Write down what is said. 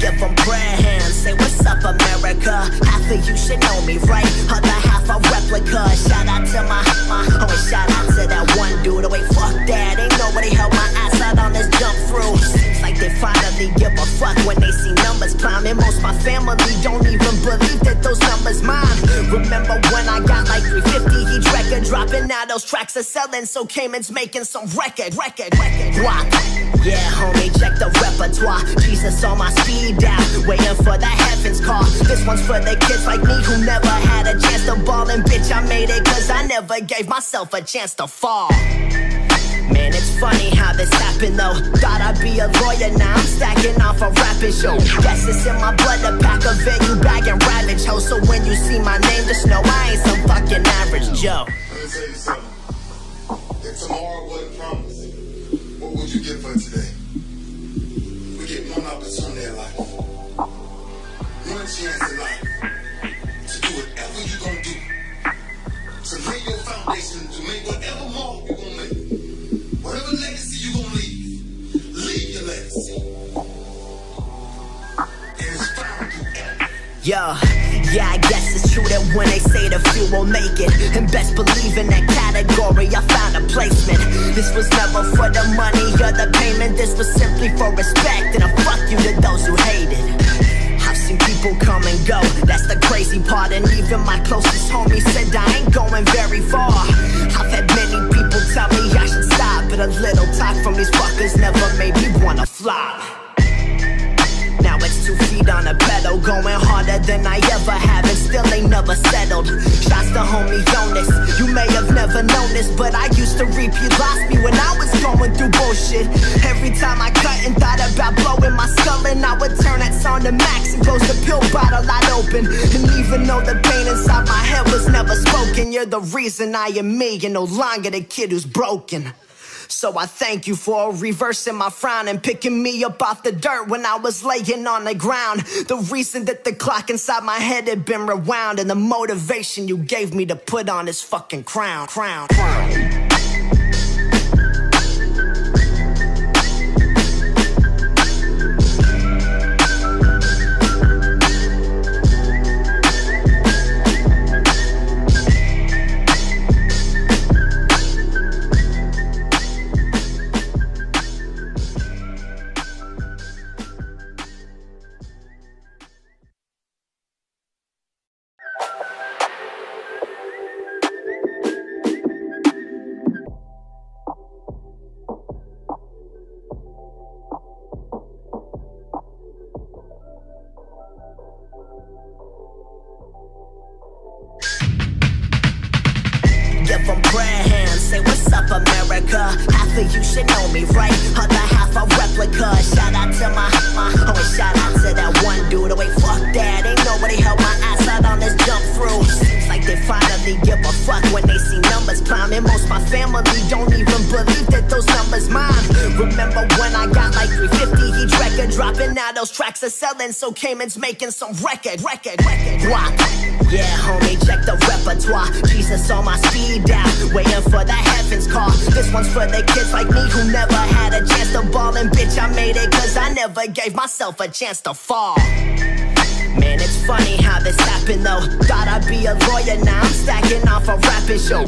Give them prayer hands, say what's up America? Half of you should know me, right? Other half a replica. Shout out to my, my, oh shout out to that one dude. Oh wait, fuck that, ain't nobody held my ass out on this jump through. Seems like they finally give a fuck when they see numbers climbing. Most my family don't even believe that those numbers mine. Remember when I got like 350 each dropping Now those tracks are selling, so Cayman's making some record, record, record Rock, yeah homie, check the repertoire Jesus on my speed down, waiting for the heavens call This one's for the kids like me who never had a chance to ball And bitch, I made it cause I never gave myself a chance to fall Man, it's funny how this happened though. Thought I'd be a lawyer, now I'm stacking off a rapping show. Guess it's in my blood to pack a venue bag and ravage ho. So when you see my name, just know I ain't some fucking average Joe. Let me tell you something. If tomorrow wasn't promised, what would you get for today? We get one opportunity in life, one chance in life to do whatever you're gonna do, to lay your foundation, to make whatever mark you're gonna make, whatever legacy you're gonna leave, leave your legacy. And it's found through. Yeah, yeah, I guess it's true that when they say the few will make it, and best believe in that category, I found a placement. This was never for the money or the payment, this was simply for respect, and I fuck you to those who hate it. I've seen people come and go, that's the crazy part, and even my closest homie said I ain't going very far. I've had many people tell me I should stop, but a little talk from these fuckers never made me than I ever have, and still ain't never settled. Shots to homie Jonas, you may have never known this, but I used to reap. You lost me when I was going through bullshit. Every time I cut and thought about blowing my skull, and I would turn that song to max and close the pill bottle I'd open. And even though the pain inside my head was never spoken, you're the reason I am me, and no longer the kid who's broken. So I thank you for reversing my frown and picking me up off the dirt when I was laying on the ground. The reason that the clock inside my head had been rewound and the motivation you gave me to put on this fucking crown, crown, crown. America Half of you should know me, right? Other half a replica Shout out to when they see numbers climbing. Most my family don't even believe that those numbers mine. Remember when I got like 350 each record dropping. Now those tracks are selling, so Cayman's making some record, record, record. Rock, yeah homie, check the repertoire. Jesus on my speed down, waiting for the heavens call. This one's for the kids like me who never had a chance to ball. And bitch, I made it cause I never gave myself a chance to fall Man, it's funny how this happened though. Thought I'd be a lawyer, now I'm stacking off a rapping show